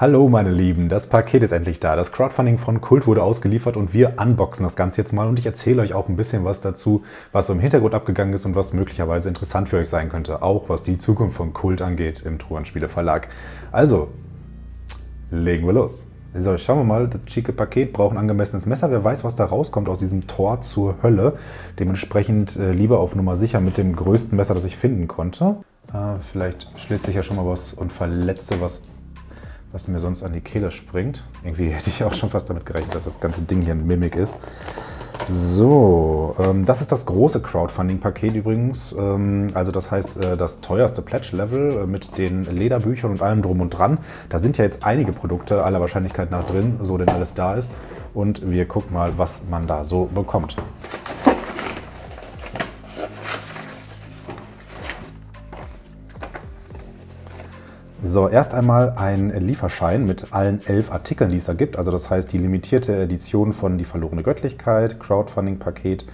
Hallo meine Lieben, das Paket ist endlich da. Das Crowdfunding von Kult wurde ausgeliefert und wir unboxen das Ganze jetzt mal und ich erzähle euch auch ein bisschen was dazu, was so im Hintergrund abgegangen ist und was möglicherweise interessant für euch sein könnte, auch was die Zukunft von Kult angeht im Truhenspiele Verlag. Also, legen wir los. So, schauen wir mal, das schicke Paket braucht ein angemessenes Messer. Wer weiß, was da rauskommt aus diesem Tor zur Hölle. Dementsprechend äh, lieber auf Nummer sicher mit dem größten Messer, das ich finden konnte. Äh, vielleicht schlitze ich ja schon mal was und verletze was was mir sonst an die Kehle springt. Irgendwie hätte ich auch schon fast damit gerechnet, dass das ganze Ding hier ein Mimik ist. So, ähm, das ist das große Crowdfunding-Paket übrigens. Ähm, also das heißt, äh, das teuerste Pledge-Level äh, mit den Lederbüchern und allem drum und dran. Da sind ja jetzt einige Produkte aller Wahrscheinlichkeit nach drin, so denn alles da ist. Und wir gucken mal, was man da so bekommt. So, erst einmal ein Lieferschein mit allen elf Artikeln, die es da gibt. Also das heißt die limitierte Edition von Die verlorene Göttlichkeit, Crowdfunding-Paket,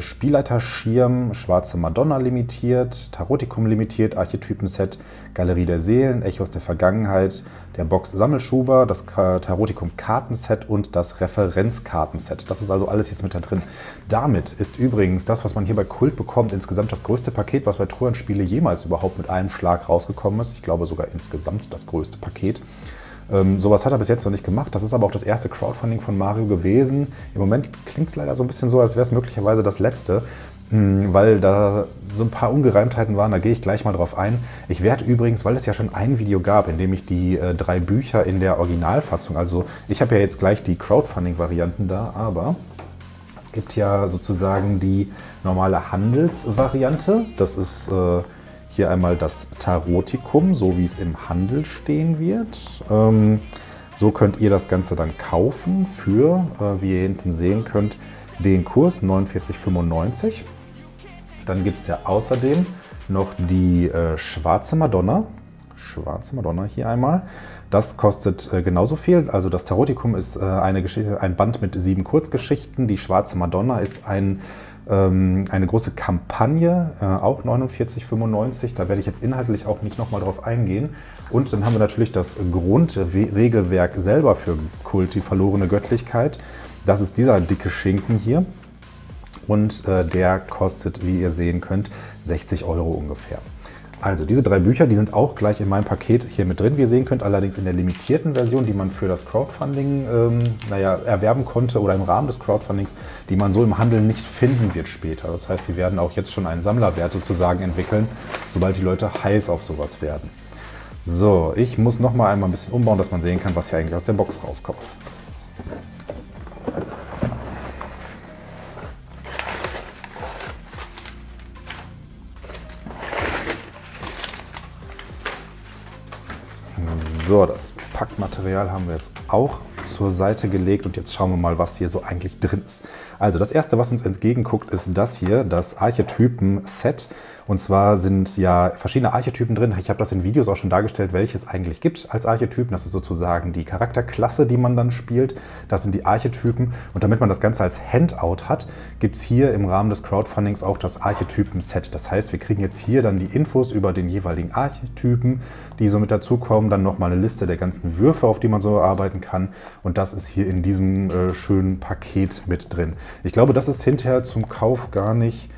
Spielleiterschirm, Schwarze Madonna limitiert, Tarotikum limitiert, Archetypenset, Galerie der Seelen, Echos der Vergangenheit, der Box Sammelschuber, das Tarotikum Kartenset und das Referenzkartenset. Das ist also alles jetzt mit da drin. Damit ist übrigens das, was man hier bei Kult bekommt, insgesamt das größte Paket, was bei Truhenspiele jemals überhaupt mit einem Schlag rausgekommen ist. Ich glaube sogar insgesamt das größte Paket. Ähm, sowas hat er bis jetzt noch nicht gemacht. Das ist aber auch das erste Crowdfunding von Mario gewesen. Im Moment klingt es leider so ein bisschen so, als wäre es möglicherweise das letzte, mh, hm, weil da so ein paar Ungereimtheiten waren. Da gehe ich gleich mal drauf ein. Ich werde übrigens, weil es ja schon ein Video gab, in dem ich die äh, drei Bücher in der Originalfassung, also ich habe ja jetzt gleich die Crowdfunding-Varianten da, aber es gibt ja sozusagen die normale Handelsvariante. Das ist äh, hier einmal das Tarotikum, so wie es im Handel stehen wird. Ähm, so könnt ihr das Ganze dann kaufen für, äh, wie ihr hinten sehen könnt, den Kurs 49,95. Dann gibt es ja außerdem noch die äh, Schwarze Madonna. Schwarze Madonna hier einmal. Das kostet äh, genauso viel. Also das Tarotikum ist äh, eine Geschichte, ein Band mit sieben Kurzgeschichten. Die Schwarze Madonna ist ein eine große Kampagne, äh, auch 49,95. Da werde ich jetzt inhaltlich auch nicht nochmal drauf eingehen. Und dann haben wir natürlich das Grundregelwerk selber für Kult, die verlorene Göttlichkeit. Das ist dieser dicke Schinken hier. Und äh, der kostet, wie ihr sehen könnt, 60 Euro ungefähr. Also diese drei Bücher, die sind auch gleich in meinem Paket hier mit drin, wie ihr sehen könnt, allerdings in der limitierten Version, die man für das Crowdfunding ähm, naja, erwerben konnte oder im Rahmen des Crowdfundings, die man so im Handel nicht finden wird später. Das heißt, sie werden auch jetzt schon einen Sammlerwert sozusagen entwickeln, sobald die Leute heiß auf sowas werden. So, ich muss noch mal einmal ein bisschen umbauen, dass man sehen kann, was hier eigentlich aus der Box rauskommt. So, das Packmaterial haben wir jetzt auch zur Seite gelegt und jetzt schauen wir mal, was hier so eigentlich drin ist. Also das erste, was uns entgegenguckt, ist das hier, das Archetypen-Set. Und zwar sind ja verschiedene Archetypen drin. Ich habe das in Videos auch schon dargestellt, welche es eigentlich gibt als Archetypen. Das ist sozusagen die Charakterklasse, die man dann spielt. Das sind die Archetypen. Und damit man das Ganze als Handout hat, gibt es hier im Rahmen des Crowdfundings auch das Archetypen-Set. Das heißt, wir kriegen jetzt hier dann die Infos über den jeweiligen Archetypen, die so mit dazukommen. Dann nochmal eine Liste der ganzen Würfe, auf die man so arbeiten kann. Und das ist hier in diesem äh, schönen Paket mit drin. Ich glaube, das ist hinterher zum Kauf gar nicht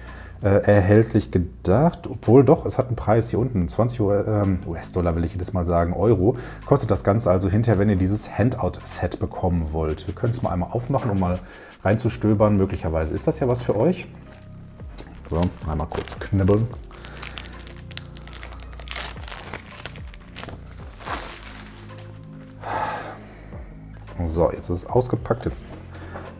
erhältlich gedacht. Obwohl doch, es hat einen Preis hier unten. 20 ähm, US-Dollar will ich jedes Mal sagen, Euro. Kostet das Ganze also hinterher, wenn ihr dieses Handout-Set bekommen wollt. Wir können es mal einmal aufmachen, um mal reinzustöbern. Möglicherweise ist das ja was für euch. So, einmal kurz knibbeln. So, jetzt ist es ausgepackt. Jetzt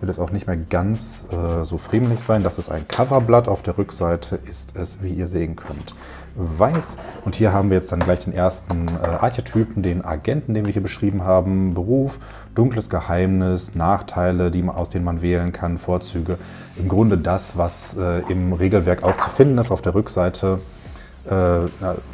wird es auch nicht mehr ganz äh, so friemlich sein. Das ist ein Coverblatt. Auf der Rückseite ist es, wie ihr sehen könnt, weiß. Und hier haben wir jetzt dann gleich den ersten äh, Archetypen, den Agenten, den wir hier beschrieben haben. Beruf, dunkles Geheimnis, Nachteile, die, aus denen man wählen kann, Vorzüge. Im Grunde das, was äh, im Regelwerk auch zu finden ist auf der Rückseite äh,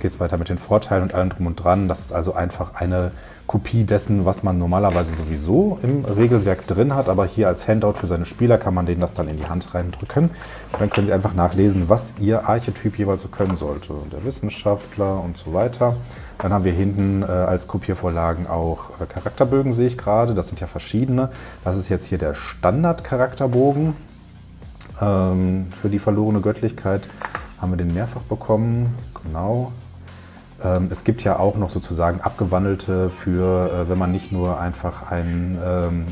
geht es weiter mit den Vorteilen und allem drum und dran. Das ist also einfach eine Kopie dessen, was man normalerweise sowieso im Regelwerk drin hat. Aber hier als Handout für seine Spieler kann man denen das dann in die Hand reindrücken. Und dann können sie einfach nachlesen, was ihr Archetyp jeweils so können sollte. Der Wissenschaftler und so weiter. Dann haben wir hinten äh, als Kopiervorlagen auch äh, Charakterbögen, sehe ich gerade. Das sind ja verschiedene. Das ist jetzt hier der Standard-Charakterbogen ähm, für die verlorene Göttlichkeit. Haben wir den mehrfach bekommen. Genau. Ähm, es gibt ja auch noch sozusagen abgewandelte für, äh, wenn man nicht nur einfach ein, ähm,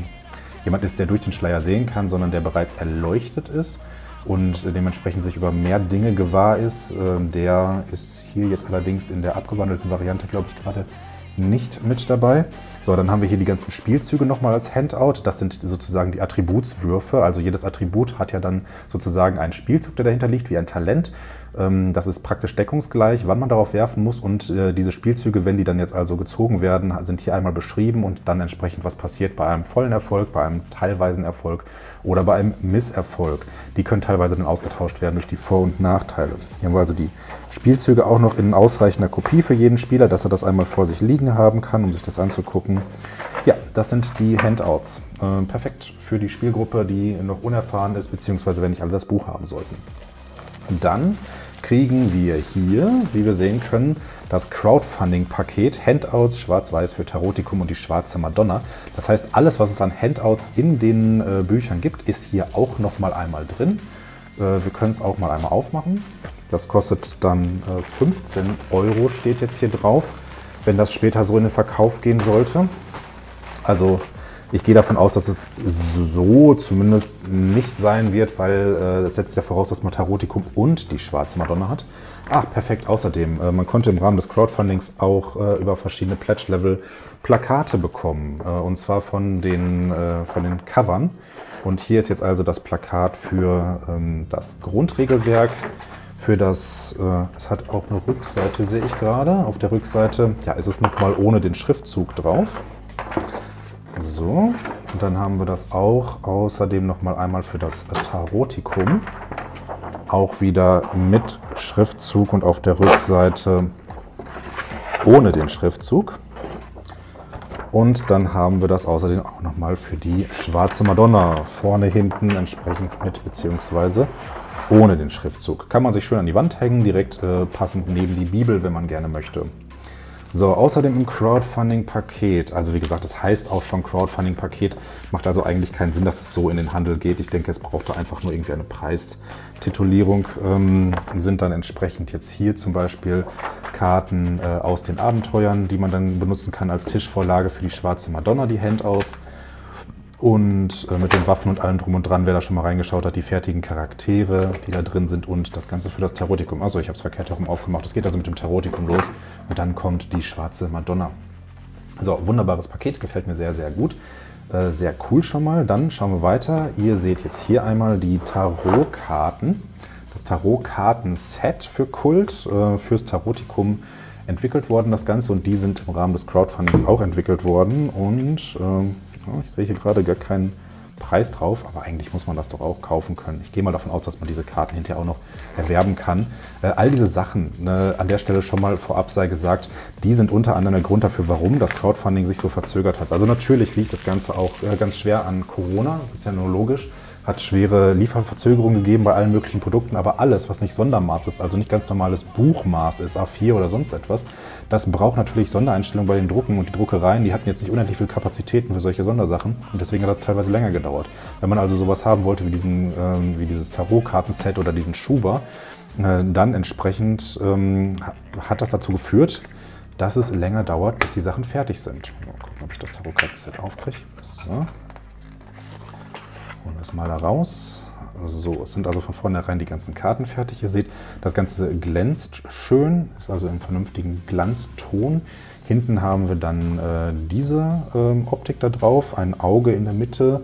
jemand ist, der durch den Schleier sehen kann, sondern der bereits erleuchtet ist und dementsprechend sich über mehr Dinge gewahr ist. Ähm, der ist hier jetzt allerdings in der abgewandelten Variante, glaube ich, gerade nicht mit dabei. So, dann haben wir hier die ganzen Spielzüge nochmal als Handout. Das sind sozusagen die Attributswürfe. Also jedes Attribut hat ja dann sozusagen einen Spielzug, der dahinter liegt, wie ein Talent. Ähm, das ist praktisch deckungsgleich, wann man darauf werfen muss. Und äh, diese Spielzüge, wenn die dann jetzt also gezogen werden, sind hier einmal beschrieben und dann entsprechend, was passiert bei einem vollen Erfolg, bei einem teilweisen Erfolg oder bei einem Misserfolg. Die können teilweise dann ausgetauscht werden durch die Vor- und Nachteile. Hier haben wir also die Spielzüge auch noch in ausreichender Kopie für jeden Spieler, dass er das einmal vor sich liegen haben kann, um sich das anzugucken. Ja, das sind die Handouts. Äh, perfekt für die Spielgruppe, die noch unerfahren ist, beziehungsweise wenn nicht alle das Buch haben sollten. Dann kriegen wir hier, wie wir sehen können, das Crowdfunding-Paket Handouts Schwarz-Weiß für Tarotikum und die Schwarze Madonna. Das heißt, alles, was es an Handouts in den äh, Büchern gibt, ist hier auch noch mal einmal drin. Äh, wir können es auch mal einmal aufmachen. Das kostet dann äh, 15 Euro, steht jetzt hier drauf, wenn das später so in den Verkauf gehen sollte. Also ich gehe davon aus, dass es so zumindest nicht sein wird, weil äh, setzt ja voraus, dass man Tarotikum und die schwarze Madonna hat. Ah, perfekt. Außerdem, äh, man konnte im Rahmen des Crowdfundings auch äh, über verschiedene Pledge-Level Plakate bekommen. Äh, und zwar von den, äh, von den Covern. Und hier ist jetzt also das Plakat für ähm, das Grundregelwerk. Für das, äh, es hat auch eine Rückseite, sehe ich gerade. Auf der Rückseite ja, ist es nochmal ohne den Schriftzug drauf. So, und dann haben wir das auch außerdem noch mal einmal für das Tarotikum. Auch wieder mit Schriftzug und auf der Rückseite ohne den Schriftzug. Und dann haben wir das außerdem auch noch mal für die schwarze Madonna. Vorne, hinten entsprechend mit beziehungsweise ohne den Schriftzug. Kann man sich schön an die Wand hängen, direkt äh, passend neben die Bibel, wenn man gerne möchte. So, außerdem im Crowdfunding-Paket, also wie gesagt, das heißt auch schon Crowdfunding-Paket, macht also eigentlich keinen Sinn, dass es so in den Handel geht. Ich denke, es brauchte einfach nur irgendwie eine Preistitulierung. Ähm, sind dann entsprechend jetzt hier zum Beispiel Karten äh, aus den Abenteuern, die man dann benutzen kann als Tischvorlage für die schwarze Madonna, die Handouts. Und äh, mit den Waffen und allem drum und dran, wer da schon mal reingeschaut hat, die fertigen Charaktere, die da drin sind und das Ganze für das Tarotikum. Also ich habe es verkehrt herum aufgemacht. Es geht also mit dem Tarotikum los und dann kommt die schwarze Madonna. So, wunderbares Paket, gefällt mir sehr, sehr gut. Äh, sehr cool schon mal. Dann schauen wir weiter. Ihr seht jetzt hier einmal die Tarotkarten. Das Tarotkarten-Set für Kult, äh, fürs Tarotikum entwickelt worden, das Ganze. Und die sind im Rahmen des Crowdfundings auch entwickelt worden. Und ähm, ich sehe hier gerade gar keinen Preis drauf, aber eigentlich muss man das doch auch kaufen können. Ich gehe mal davon aus, dass man diese Karten hinterher auch noch erwerben kann. Äh, all diese Sachen, ne, an der Stelle schon mal vorab sei gesagt, die sind unter anderem der Grund dafür, warum das Crowdfunding sich so verzögert hat. Also natürlich liegt das Ganze auch äh, ganz schwer an Corona, ist ja nur logisch hat schwere Lieferverzögerungen gegeben bei allen möglichen Produkten, aber alles, was nicht Sondermaß ist, also nicht ganz normales Buchmaß ist, A4 oder sonst etwas, das braucht natürlich Sondereinstellungen bei den Drucken und die Druckereien, die hatten jetzt nicht unendlich viele Kapazitäten für solche Sondersachen und deswegen hat das teilweise länger gedauert. Wenn man also sowas haben wollte wie, diesen, ähm, wie dieses Tarotkartenset oder diesen Schuber, äh, dann entsprechend ähm, hat das dazu geführt, dass es länger dauert, bis die Sachen fertig sind. Mal gucken, ob ich das Tarotkartenset aufkriege. So. Holen es mal da raus. So, es sind also von vornherein die ganzen Karten fertig. Ihr seht, das Ganze glänzt schön, ist also im vernünftigen Glanzton. Hinten haben wir dann äh, diese äh, Optik da drauf, ein Auge in der Mitte,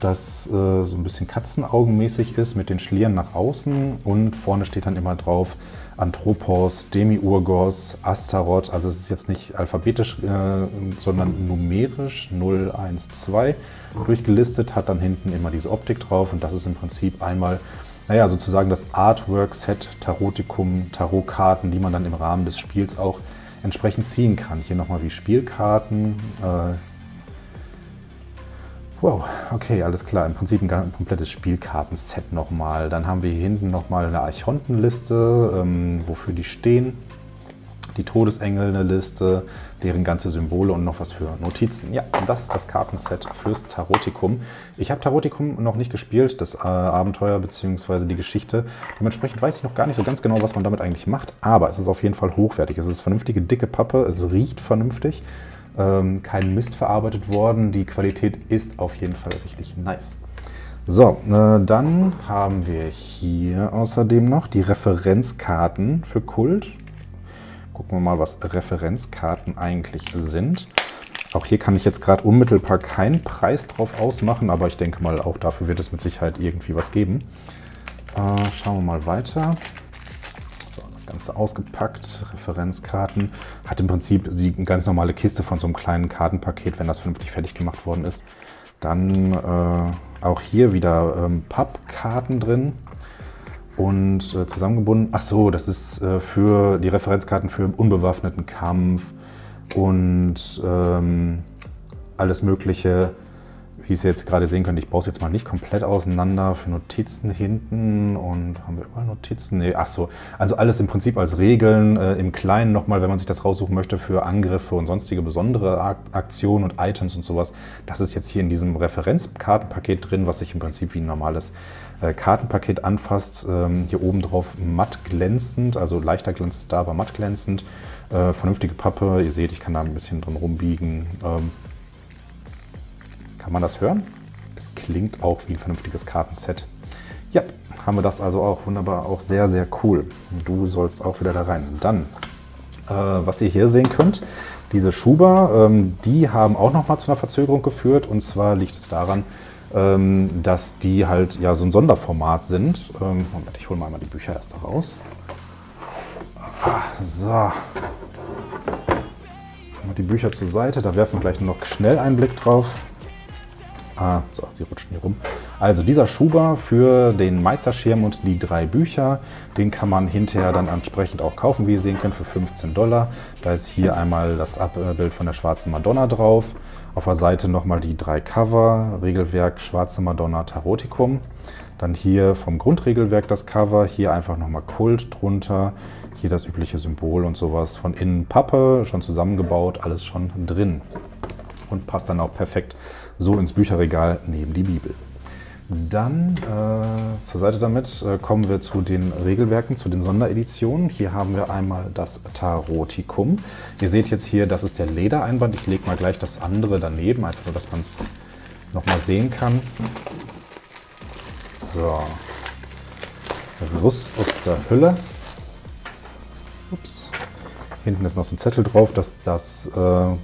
das äh, so ein bisschen katzenaugenmäßig ist mit den Schlieren nach außen und vorne steht dann immer drauf Anthropos, Demiurgos, Astaroth, also es ist jetzt nicht alphabetisch, äh, sondern numerisch 0, 1, 2 durchgelistet, hat dann hinten immer diese Optik drauf und das ist im Prinzip einmal, naja, sozusagen das Artwork-Set, Tarotikum, Tarotkarten, die man dann im Rahmen des Spiels auch entsprechend ziehen kann. Hier nochmal wie Spielkarten, äh, Wow, okay, alles klar. Im Prinzip ein, komplettes Spielkartenset nochmal. Dann haben wir hier hinten nochmal eine Archontenliste, ähm, wofür die stehen. die Todesengel eine Liste, deren ganze Symbole und noch was für Notizen. Ja, das ist das Kartenset fürs Tarotikum. Ich habe Tarotikum noch nicht gespielt, das äh, Abenteuer bzw. die Geschichte. Dementsprechend weiß ich noch gar nicht so ganz genau, was man damit eigentlich macht, aber es ist auf jeden Fall hochwertig. Es ist vernünftige, dicke Pappe, es riecht vernünftig, ähm, kein Mist verarbeitet worden. Die Qualität ist auf jeden Fall richtig nice. So, äh, dann haben wir hier außerdem noch die Referenzkarten für Kult. Gucken wir mal, was Referenzkarten eigentlich sind. Auch hier kann ich jetzt gerade unmittelbar keinen Preis drauf ausmachen, aber ich denke mal, auch dafür wird es mit Sicherheit irgendwie was geben. Äh, schauen wir mal weiter. Ganze ausgepackt, Referenzkarten. Hat im Prinzip die ganz normale Kiste von so einem kleinen Kartenpaket, wenn das vernünftig fertig gemacht worden ist. Dann äh, auch hier wieder ähm, Pappkarten drin und äh, zusammengebunden. Ach so, das ist äh, für die Referenzkarten für unbewaffneten Kampf und ähm, alles Mögliche wie ihr jetzt gerade sehen könnt, ich baue es jetzt mal nicht komplett auseinander für Notizen hinten und haben wir überall Notizen? Nee, ach so. Also alles im Prinzip als Regeln äh, im Kleinen nochmal, wenn man sich das raussuchen möchte für Angriffe und sonstige besondere Aktionen und Items und sowas. Das ist jetzt hier in diesem Referenzkartenpaket drin, was sich im Prinzip wie ein normales äh, Kartenpaket anfasst. Ähm, hier oben drauf matt glänzend, also leichter Glanz ist da, aber matt glänzend. Äh, vernünftige Pappe, ihr seht, ich kann da ein bisschen drin rumbiegen. Ähm, kann man das hören? Es klingt auch wie ein vernünftiges Kartenset. Ja, haben wir das also auch. Wunderbar, auch sehr, sehr cool. Du sollst auch wieder da rein. Dann, äh, was ihr hier sehen könnt, diese Schuber, ähm, die haben auch nochmal zu einer Verzögerung geführt. Und zwar liegt es daran, ähm, dass die halt ja so ein Sonderformat sind. Ähm, Moment, ich hole mal die Bücher erst raus. Ah, so. Die Bücher zur Seite, da werfen wir gleich noch schnell einen Blick drauf. Ah, so, sie rutschen hier rum. Also dieser Schuber für den Meisterschirm und die drei Bücher, den kann man hinterher dann entsprechend auch kaufen, wie ihr sehen könnt, für 15 Dollar. Da ist hier einmal das Abbild von der schwarzen Madonna drauf. Auf der Seite nochmal die drei Cover, Regelwerk Schwarze Madonna Tarotikum. Dann hier vom Grundregelwerk das Cover, hier einfach nochmal Kult drunter. Hier das übliche Symbol und sowas. Von innen Pappe, schon zusammengebaut, alles schon drin. Und passt dann auch perfekt so ins Bücherregal neben die Bibel. Dann äh, zur Seite damit äh, kommen wir zu den Regelwerken, zu den Sondereditionen. Hier haben wir einmal das Tarotikum. Ihr seht jetzt hier, das ist der Ledereinband. Ich lege mal gleich das andere daneben, einfach nur, dass man es nochmal sehen kann. So. Russ aus der Hülle. Ups. Hinten ist noch so ein Zettel drauf, dass das, äh,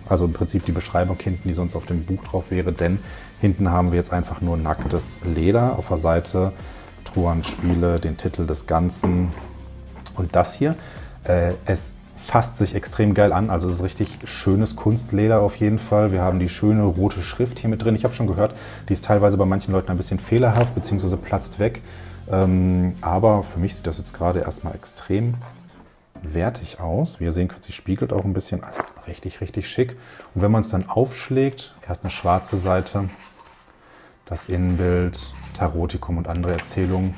also im Prinzip die Beschreibung hinten, die sonst auf dem Buch drauf wäre, denn hinten haben wir jetzt einfach nur nacktes Leder. Auf der Seite Truan-Spiele, den Titel des Ganzen und das hier. Äh, es fasst sich extrem geil an, also es ist richtig schönes Kunstleder auf jeden Fall. Wir haben die schöne rote Schrift hier mit drin. Ich habe schon gehört, die ist teilweise bei manchen Leuten ein bisschen fehlerhaft bzw. platzt weg. Ähm, aber für mich sieht das jetzt gerade erstmal extrem wertig aus. Wie ihr sehen könnt, sie spiegelt auch ein bisschen. Also richtig, richtig schick. Und wenn man es dann aufschlägt, erst eine schwarze Seite, das Innenbild, Tarotikum und andere Erzählungen.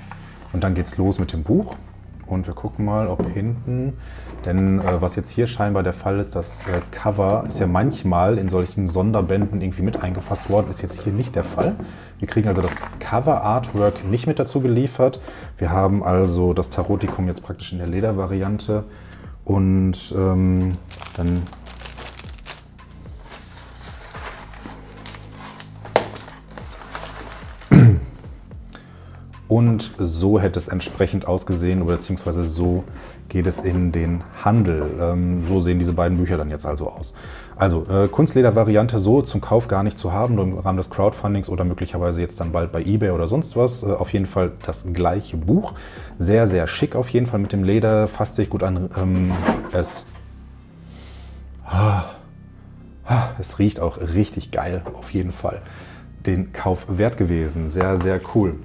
Und dann geht es los mit dem Buch. Und wir gucken mal, ob hinten, denn äh, was jetzt hier scheinbar der Fall ist, das äh, Cover ist ja manchmal in solchen Sonderbänden irgendwie mit eingefasst worden, ist jetzt hier nicht der Fall. Wir kriegen also das Cover-Artwork nicht mit dazu geliefert. Wir haben also das Tarotikum jetzt praktisch in der Ledervariante und ähm, dann Und so hätte es entsprechend ausgesehen, oder beziehungsweise so geht es in den Handel. Ähm, so sehen diese beiden Bücher dann jetzt also aus. Also äh, Kunstleder-Variante so zum Kauf gar nicht zu haben, nur im Rahmen des Crowdfundings oder möglicherweise jetzt dann bald bei Ebay oder sonst was. Äh, auf jeden Fall das gleiche Buch. Sehr, sehr schick auf jeden Fall mit dem Leder, fasst sich gut an. Ähm, es, ah, ah, es riecht auch richtig geil, auf jeden Fall. Den Kauf wert gewesen. Sehr, sehr cool.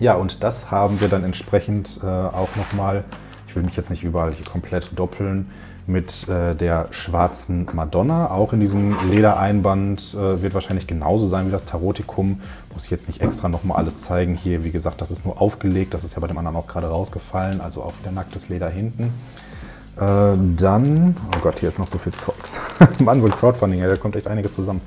Ja, und das haben wir dann entsprechend äh, auch nochmal, ich will mich jetzt nicht überall hier komplett doppeln, mit äh, der schwarzen Madonna. Auch in diesem Ledereinband äh, wird wahrscheinlich genauso sein wie das Tarotikum. Muss ich jetzt nicht extra nochmal alles zeigen. Hier, wie gesagt, das ist nur aufgelegt. Das ist ja bei dem anderen auch gerade rausgefallen. Also auch wieder nacktes Leder hinten. Äh, dann, oh Gott, hier ist noch so viel Zeugs. Mann, so ein Crowdfunding, ja, da kommt echt einiges zusammen.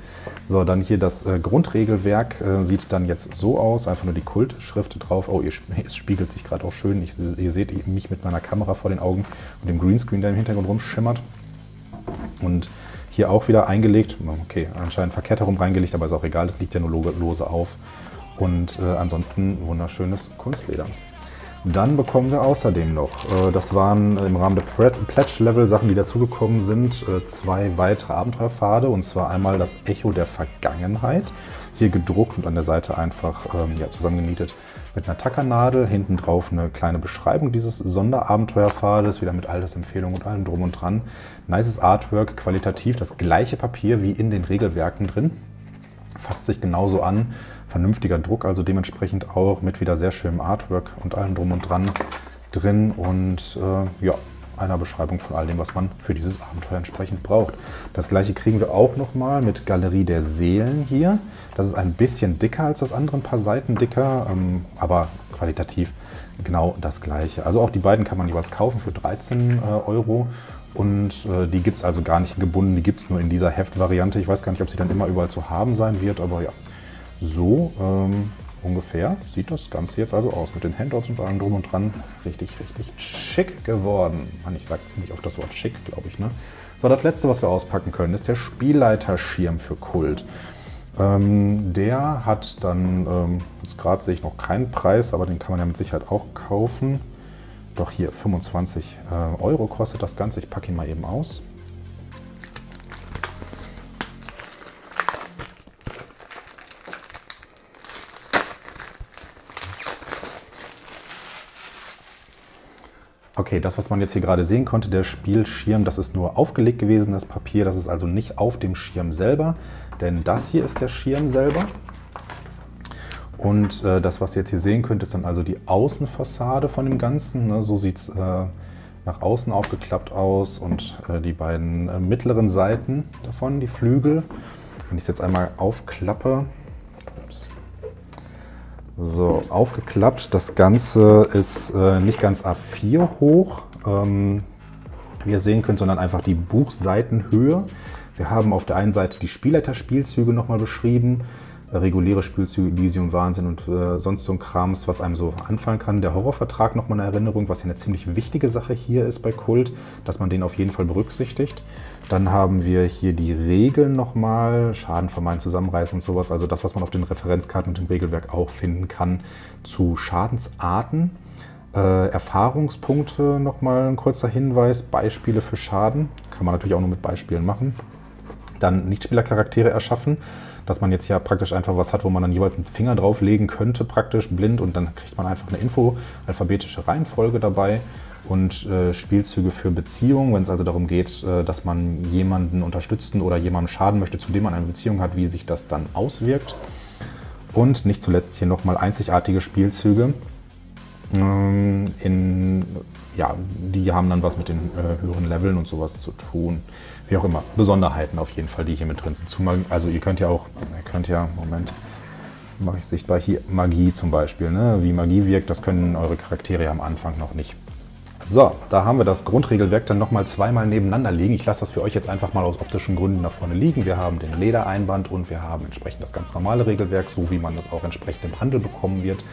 So, dann hier das äh, Grundregelwerk äh, sieht dann jetzt so aus, einfach nur die Kultschrift drauf. Oh, ihr, es spiegelt sich gerade auch schön. Ich, ihr seht mich mit meiner Kamera vor den Augen und dem Greenscreen, der im Hintergrund rumschimmert. Und hier auch wieder eingelegt, okay, anscheinend verkehrt herum reingelegt, aber ist auch egal, das liegt ja nur lose auf. Und äh, ansonsten wunderschönes Kunstleder. Dann bekommen wir außerdem noch, äh, das waren im Rahmen der Pledge-Level Sachen, die dazugekommen sind, äh, zwei weitere Abenteuerpfade. Und zwar einmal das Echo der Vergangenheit, hier gedruckt und an der Seite einfach ähm, ja, zusammengenietet mit einer Tackernadel. Hinten drauf eine kleine Beschreibung dieses Sonderabenteuerpfades, wieder mit all das Empfehlungen und allem drum und dran. Nices Artwork, qualitativ das gleiche Papier wie in den Regelwerken drin. Fasst sich genauso an vernünftiger Druck, also dementsprechend auch mit wieder sehr schönem Artwork und allem drum und dran drin und äh, ja, einer Beschreibung von all dem, was man für dieses Abenteuer entsprechend braucht. Das gleiche kriegen wir auch nochmal mit Galerie der Seelen hier. Das ist ein bisschen dicker als das andere, ein paar Seiten dicker, ähm, aber qualitativ genau das gleiche. Also auch die beiden kann man jeweils kaufen für 13 äh, Euro und äh, die gibt es also gar nicht gebunden, die gibt es nur in dieser Heftvariante. Ich weiß gar nicht, ob sie dann immer überall zu haben sein wird, aber ja, so ähm, ungefähr sieht das Ganze jetzt also aus. Mit den Handouts und allem drum und dran. Richtig, richtig schick geworden. Mann, ich sage ziemlich oft das Wort schick, glaube ich. Ne? So, das letzte, was wir auspacken können, ist der Spielleiterschirm für Kult. Ähm, der hat dann, ähm, jetzt gerade sehe ich noch keinen Preis, aber den kann man ja mit Sicherheit auch kaufen. Doch hier 25 äh, Euro kostet das Ganze. Ich packe ihn mal eben aus. Okay, das, was man jetzt hier gerade sehen konnte, der Spielschirm, das ist nur aufgelegt gewesen, das Papier. Das ist also nicht auf dem Schirm selber, denn das hier ist der Schirm selber. Und äh, das, was ihr jetzt hier sehen könnt, ist dann also die Außenfassade von dem Ganzen. Ne? So sieht es äh, nach außen aufgeklappt aus und äh, die beiden äh, mittleren Seiten davon, die Flügel. Wenn ich es jetzt einmal aufklappe, so, aufgeklappt. Das Ganze ist äh, nicht ganz A4 hoch, ähm, wie ihr sehen könnt, sondern einfach die Buchseitenhöhe. Wir haben auf der einen Seite die Spielleiterspielzüge nochmal beschrieben reguläre Spielzüge, Elysium, Wahnsinn und äh, sonst so ein Krams, was einem so anfallen kann. Der Horrorvertrag nochmal eine Erinnerung, was ja eine ziemlich wichtige Sache hier ist bei Kult, dass man den auf jeden Fall berücksichtigt. Dann haben wir hier die Regeln nochmal, Schaden vermeiden, zusammenreißen und sowas. Also das, was man auf den Referenzkarten und dem Regelwerk auch finden kann zu Schadensarten. Äh, Erfahrungspunkte nochmal ein kurzer Hinweis, Beispiele für Schaden. Kann man natürlich auch nur mit Beispielen machen. Dann Nichtspielercharaktere erschaffen dass man jetzt ja praktisch einfach was hat, wo man dann jeweils einen Finger drauflegen könnte, praktisch blind und dann kriegt man einfach eine Info, alphabetische Reihenfolge dabei und äh, Spielzüge für Beziehungen, wenn es also darum geht, äh, dass man jemanden unterstützen oder jemandem schaden möchte, zu dem man eine Beziehung hat, wie sich das dann auswirkt. Und nicht zuletzt hier nochmal einzigartige Spielzüge. Ähm, in, ja, die haben dann was mit den äh, höheren Leveln und sowas zu tun wie auch immer, Besonderheiten auf jeden Fall, die hier mit drin sind. Also ihr könnt ja auch, ihr könnt ja, Moment, mache ich sichtbar hier, Magie zum Beispiel, ne? wie Magie wirkt, das können eure Charaktere am Anfang noch nicht. So, da haben wir das Grundregelwerk dann nochmal zweimal nebeneinander liegen. Ich lasse das für euch jetzt einfach mal aus optischen Gründen da vorne liegen. Wir haben den Ledereinband und wir haben entsprechend das ganz normale Regelwerk, so wie man das auch entsprechend im Handel bekommen wird.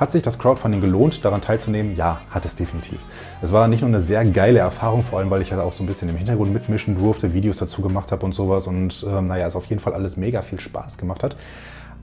Hat sich das Crowdfunding gelohnt, daran teilzunehmen? Ja, hat es definitiv. Es war nicht nur eine sehr geile Erfahrung, vor allem weil ich halt auch so ein bisschen im Hintergrund mitmischen durfte, Videos dazu gemacht habe und sowas und ähm, naja, es auf jeden Fall alles mega viel Spaß gemacht hat.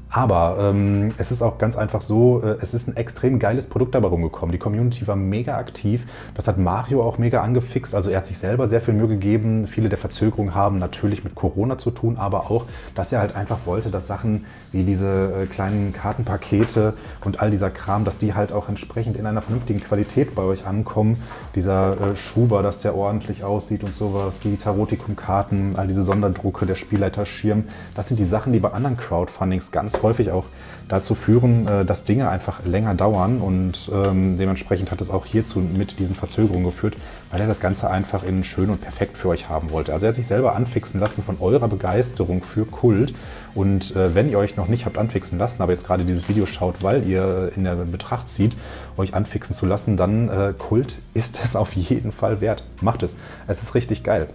Aber ähm, es ist auch ganz einfach so, äh, es ist ein extrem geiles Produkt dabei rumgekommen. Die Community war mega aktiv. Das hat Mario auch mega angefixt. Also er hat sich selber sehr viel Mühe gegeben. Viele der Verzögerungen haben natürlich mit Corona zu tun, aber auch, dass er halt einfach wollte, dass Sachen wie diese äh, kleinen Kartenpakete und all dieser Kram, dass die halt auch entsprechend in einer vernünftigen Qualität bei euch ankommen. Dieser äh, Schuber, dass der ordentlich aussieht und sowas, die Tarotikum-Karten, all diese Sonderdrucke, der Spielleiterschirm. Das sind die Sachen, die bei anderen Crowdfundings ganz Häufig auch dazu führen, äh, dass Dinge einfach länger dauern und ähm, dementsprechend hat es auch hierzu mit diesen Verzögerungen geführt, weil er das Ganze einfach in schön und perfekt für euch haben wollte. Also er hat sich selber anfixen lassen von eurer Begeisterung für Kult und äh, wenn ihr euch noch nicht habt anfixen lassen, aber jetzt gerade dieses Video schaut, weil ihr in der Betracht zieht, euch anfixen zu lassen, dann äh, Kult ist es auf jeden Fall wert. Macht es. Es ist richtig geil.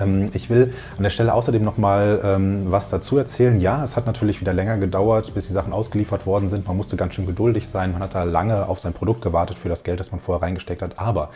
Ähm, ich will an der Stelle außerdem noch mal ähm, was dazu erzählen. Ja, es hat natürlich wieder länger gedauert, bis die Sachen ausgeliefert worden sind. Man musste ganz schön geduldig sein. Man hat da lange auf sein Produkt gewartet für das Geld, das man vorher reingesteckt hat. Aber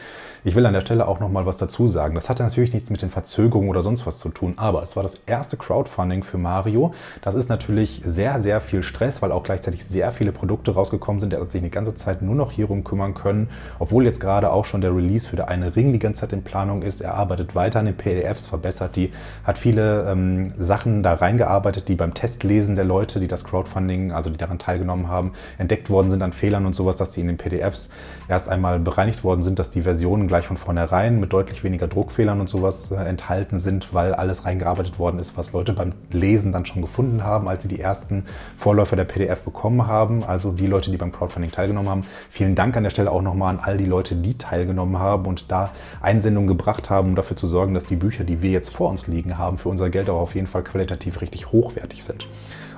ich will an der Stelle auch noch mal was dazu sagen. Das hatte natürlich nichts mit den Verzögerungen oder sonst was zu tun. Aber es war das erste Crowdfunding für Mario. Das ist natürlich sehr, sehr viel Stress, weil auch gleichzeitig sehr viele Produkte rausgekommen sind. Er hat sich die ganze Zeit nur noch hierum kümmern können. Obwohl jetzt gerade auch schon der Release für der eine Ring die ganze Zeit in Planung ist. Er arbeitet weiter an den PDFs verbessert die, hat viele ähm, Sachen da reingearbeitet, die beim Testlesen der Leute, die das Crowdfunding, also die daran teilgenommen haben, entdeckt worden sind an Fehlern und sowas, dass die in den PDFs erst einmal bereinigt worden sind, dass die Versionen gleich von vornherein mit deutlich weniger Druckfehlern und sowas äh, enthalten sind, weil alles reingearbeitet worden ist, was Leute beim Lesen dann schon gefunden haben, als sie die ersten Vorläufer der PDF bekommen haben. Also die Leute, die beim Crowdfunding teilgenommen haben. Vielen Dank an der Stelle auch nochmal an all die Leute, die teilgenommen haben und da Einsendungen gebracht haben, um dafür zu sorgen, dass die Bücher, die wir jetzt vor uns liegen haben, für unser Geld auch auf jeden Fall qualitativ richtig hochwertig sind.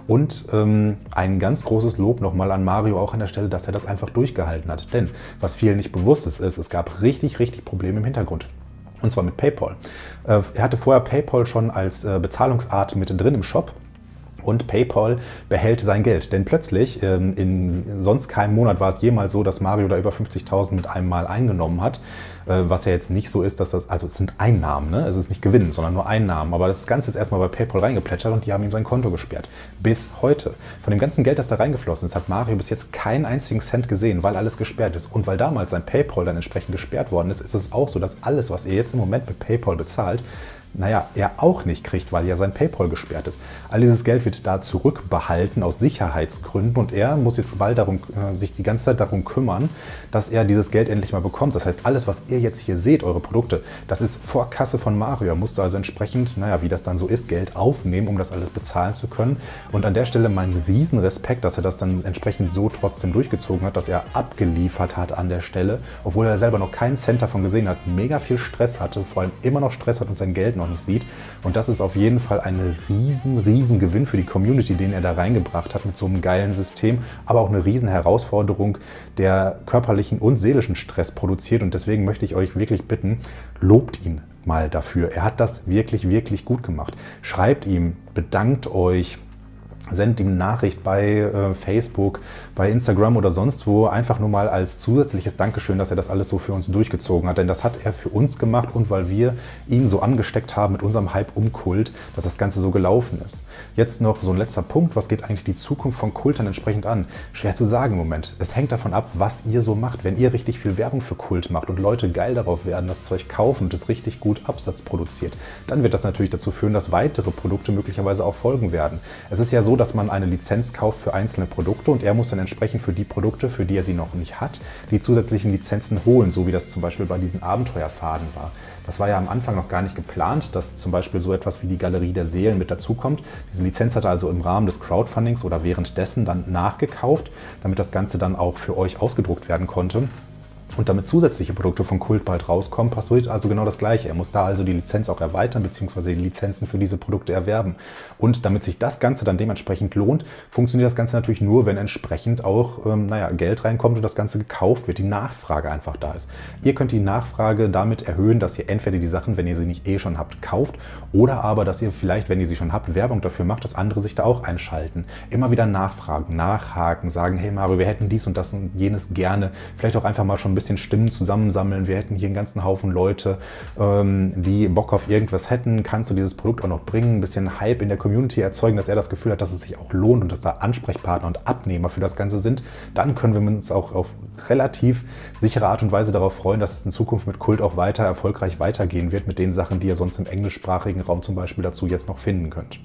Und ähm, ein ganz großes Lob nochmal an Mario auch an der Stelle, dass er das einfach durchgehalten hat. Denn was vielen nicht bewusst ist, ist, es gab richtig, richtig Probleme im Hintergrund. Und zwar mit PayPal. Äh, er hatte vorher PayPal schon als äh, Bezahlungsart mit drin im Shop und PayPal behält sein Geld. Denn plötzlich, ähm, in sonst keinem Monat war es jemals so, dass Mario da über 50.000 mit einem Mal eingenommen hat. Äh, was ja jetzt nicht so ist, dass das, also es sind Einnahmen, ne? es ist nicht Gewinn, sondern nur Einnahmen. Aber das Ganze ist erstmal bei PayPal reingeplätschert und die haben ihm sein Konto gesperrt. Bis heute. Von dem ganzen Geld, das da reingeflossen ist, hat Mario bis jetzt keinen einzigen Cent gesehen, weil alles gesperrt ist. Und weil damals sein PayPal dann entsprechend gesperrt worden ist, ist es auch so, dass alles, was ihr jetzt im Moment mit PayPal bezahlt, naja, er auch nicht kriegt, weil ja sein PayPal gesperrt ist. All dieses Geld wird da zurückbehalten aus Sicherheitsgründen und er muss jetzt bald darum, äh, sich die ganze Zeit darum kümmern, dass er dieses Geld endlich mal bekommt. Das heißt, alles, was ihr jetzt hier seht, eure Produkte, das ist vor Kasse von Mario. Er musste also entsprechend, naja, wie das dann so ist, Geld aufnehmen, um das alles bezahlen zu können. Und an der Stelle mein Riesenrespekt, dass er das dann entsprechend so trotzdem durchgezogen hat, dass er abgeliefert hat an der Stelle, obwohl er selber noch keinen Cent davon gesehen hat, mega viel Stress hatte, vor allem immer noch Stress hat und sein Geld noch nicht sieht. Und das ist auf jeden Fall ein riesen, riesen Gewinn für die Community, den er da reingebracht hat mit so einem geilen System, aber auch eine riesen Herausforderung, der körperlichen und seelischen Stress produziert. Und deswegen möchte ich euch wirklich bitten, lobt ihn mal dafür. Er hat das wirklich, wirklich gut gemacht. Schreibt ihm, bedankt euch, sendet ihm Nachricht bei äh, Facebook, bei Instagram oder sonst wo, einfach nur mal als zusätzliches Dankeschön, dass er das alles so für uns durchgezogen hat. Denn das hat er für uns gemacht und weil wir ihn so angesteckt haben mit unserem Hype um Kult, dass das Ganze so gelaufen ist. Jetzt noch so ein letzter Punkt, was geht eigentlich die Zukunft von Kult dann entsprechend an? Schwer zu sagen im Moment. Es hängt davon ab, was ihr so macht. Wenn ihr richtig viel Werbung für Kult macht und Leute geil darauf werden, das Zeug kaufen und es richtig gut Absatz produziert, dann wird das natürlich dazu führen, dass weitere Produkte möglicherweise auch folgen werden. Es ist ja so, dass man eine Lizenz kauft für einzelne Produkte und er muss dann entsprechend für die Produkte, für die er sie noch nicht hat, die zusätzlichen Lizenzen holen, so wie das zum Beispiel bei diesen Abenteuerfaden war. Das war ja am Anfang noch gar nicht geplant, dass zum Beispiel so etwas wie die Galerie der Seelen mit dazukommt. Diese Lizenz hat er also im Rahmen des Crowdfundings oder währenddessen dann nachgekauft, damit das Ganze dann auch für euch ausgedruckt werden konnte und damit zusätzliche Produkte von Kult bald rauskommen, passiert also genau das Gleiche. Er muss da also die Lizenz auch erweitern, beziehungsweise die Lizenzen für diese Produkte erwerben. Und damit sich das Ganze dann dementsprechend lohnt, funktioniert das Ganze natürlich nur, wenn entsprechend auch ähm, naja, Geld reinkommt und das Ganze gekauft wird, die Nachfrage einfach da ist. Ihr könnt die Nachfrage damit erhöhen, dass ihr entweder die Sachen, wenn ihr sie nicht eh schon habt, kauft oder aber, dass ihr vielleicht, wenn ihr sie schon habt, Werbung dafür macht, dass andere sich da auch einschalten. Immer wieder nachfragen, nachhaken, sagen, hey Mario, wir hätten dies und das und jenes gerne. Vielleicht auch einfach mal schon ein bisschen Stimmen zusammensammeln. Wir hätten hier einen ganzen Haufen Leute, ähm, die Bock auf irgendwas hätten. Kannst du dieses Produkt auch noch bringen? Ein bisschen Hype in der Community erzeugen, dass er das Gefühl hat, dass es sich auch lohnt und dass da Ansprechpartner und Abnehmer für das Ganze sind. Dann können wir uns auch auf relativ sichere Art und Weise darauf freuen, dass es in Zukunft mit Kult auch weiter erfolgreich weitergehen wird, mit den Sachen, die ihr sonst im englischsprachigen Raum zum Beispiel dazu jetzt noch finden könnt.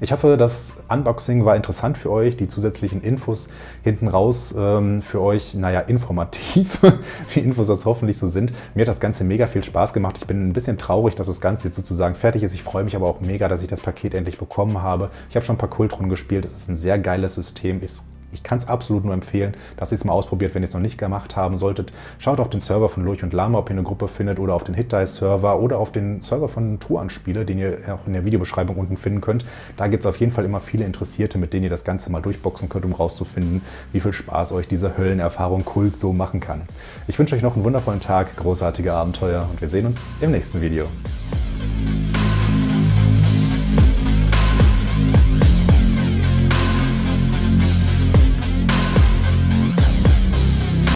Ich hoffe, das Unboxing war interessant für euch, die zusätzlichen Infos hinten raus ähm, für euch, naja, informativ, wie Infos das hoffentlich so sind. Mir hat das Ganze mega viel Spaß gemacht. Ich bin ein bisschen traurig, dass das Ganze jetzt sozusagen fertig ist. Ich freue mich aber auch mega, dass ich das Paket endlich bekommen habe. Ich habe schon ein paar Kultrunden gespielt. Es ist ein sehr geiles System. Es ich kann es absolut nur empfehlen, dass ihr es mal ausprobiert, wenn ihr es noch nicht gemacht haben solltet. Schaut auf den Server von Lurch und Lama, ob ihr eine Gruppe findet oder auf den Hit-Dice-Server oder auf den Server von Touranspiele, den ihr auch in der Videobeschreibung unten finden könnt. Da gibt es auf jeden Fall immer viele Interessierte, mit denen ihr das Ganze mal durchboxen könnt, um rauszufinden, wie viel Spaß euch diese Höllenerfahrung Kult so machen kann. Ich wünsche euch noch einen wundervollen Tag, großartige Abenteuer und wir sehen uns im nächsten Video.